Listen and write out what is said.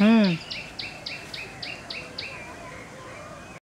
Hmm.